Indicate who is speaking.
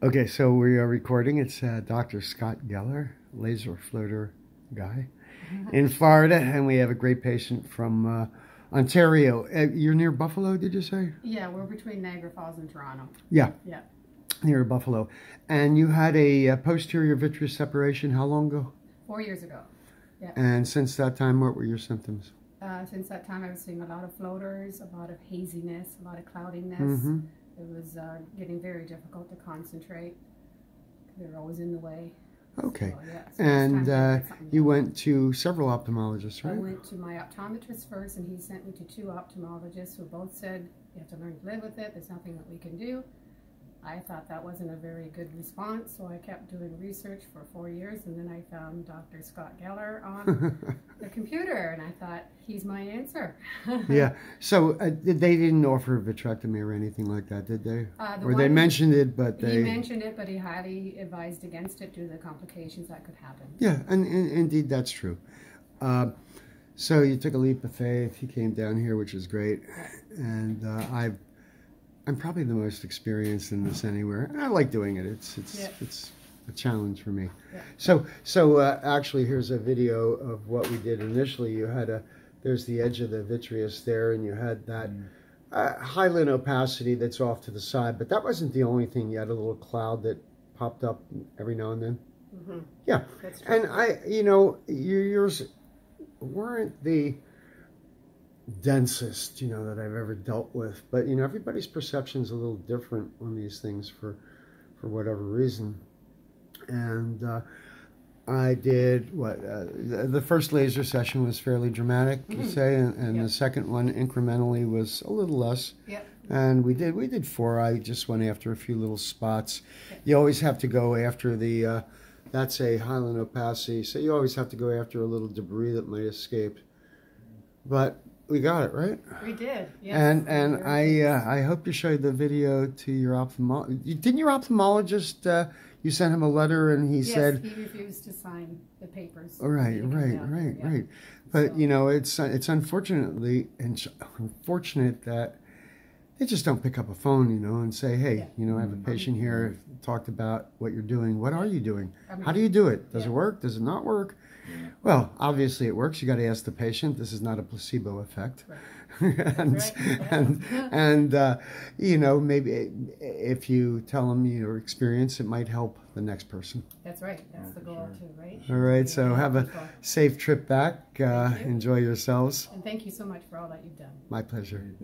Speaker 1: Okay, so we are recording. It's uh, Dr. Scott Geller, laser floater guy in Florida, and we have a great patient from uh, Ontario. Uh, you're near Buffalo, did you say?
Speaker 2: Yeah, we're between Niagara Falls and Toronto.
Speaker 1: Yeah.
Speaker 2: Yeah.
Speaker 1: Near Buffalo. And you had a, uh posterior vitreous separation how long ago?
Speaker 2: Four years ago. Yeah.
Speaker 1: And since that time, what were your symptoms?
Speaker 2: Uh, since that time, I was seeing a lot of floaters, a lot of haziness, a lot of cloudiness.
Speaker 1: Mm-hmm.
Speaker 2: It was uh, getting very difficult to concentrate. They were always in the way.
Speaker 1: Okay.
Speaker 2: So, yeah, so
Speaker 1: And uh, you went to several ophthalmologists, right?
Speaker 2: I went to my optometrist first, and he sent me to two ophthalmologists who both said, You have to learn to live with it. There's nothing that we can do. I thought that wasn't a very good response, so I kept doing research for four years, and then I found Dr. Scott Geller on the computer, and I thought, He's my answer.
Speaker 1: yeah. So uh, they didn't offer vitrectomy or anything like that, did they?
Speaker 2: Uh, the
Speaker 1: or they
Speaker 2: one-
Speaker 1: mentioned it, but they.
Speaker 2: He mentioned it, but he highly advised against it due to the complications that could happen.
Speaker 1: Yeah, and, and indeed that's true. Uh, so you took a leap of faith. He came down here, which is great, and uh, I've I'm probably the most experienced in this anywhere, and I like doing it. It's it's
Speaker 2: Yeah.
Speaker 1: it's a challenge for me.
Speaker 2: Yeah.
Speaker 1: So so uh, actually, here's a video of what we did initially. You had a there's the edge of the vitreous there, and you had that. Uh, hyaline opacity that's off to the side, but that wasn't the only thing. You had a little cloud that popped up every now and then.
Speaker 2: Mm -hmm.
Speaker 1: Yeah,
Speaker 2: That's true.
Speaker 1: and I, you know, your- yours weren't the densest, you know, that I've ever dealt with. But you know, everybody's perception is a little different on these things for, for whatever reason. And uh, I did what uh, the, first laser session was fairly dramatic, you
Speaker 2: Mhm.
Speaker 1: say, and, and
Speaker 2: Yep.
Speaker 1: the second one incrementally was a little less.
Speaker 2: Yep.
Speaker 1: And we did we did four. I just went after a few little spots.
Speaker 2: Okay.
Speaker 1: You always have to go after the. Uh, that's a hyaline opacity, so you always have to go after a little debris that might escape. But we got it right.
Speaker 2: We did. Yes.
Speaker 1: And and I uh, I hope you showed the video to your ophthalmologist. Didn't your ophthalmologist? Uh, you sent him a letter and he
Speaker 2: yes,
Speaker 1: said,
Speaker 2: he refused to sign the papers.
Speaker 1: "All right,
Speaker 2: for me to come
Speaker 1: right, right,
Speaker 2: Yeah.
Speaker 1: right." But
Speaker 2: So-
Speaker 1: you know, it's it's unfortunately and unfortunate that they just don't pick up a phone, you know, and say, "Hey,
Speaker 2: Yeah.
Speaker 1: you know, I have a patient here. Talked about what you're doing. What are you doing? How do you do it? Does it work? Does it not work?" Well, obviously it works. You got to ask the patient. This is not a placebo effect. and
Speaker 2: right, yeah.
Speaker 1: and, and uh, you know, maybe if you tell them your experience, it might help the next person.
Speaker 2: That's right. That's the goal too, right?
Speaker 1: All right. So have a safe trip back. Uh,
Speaker 2: you.
Speaker 1: enjoy yourselves.
Speaker 2: And thank you so much for all that you've done.
Speaker 1: My pleasure.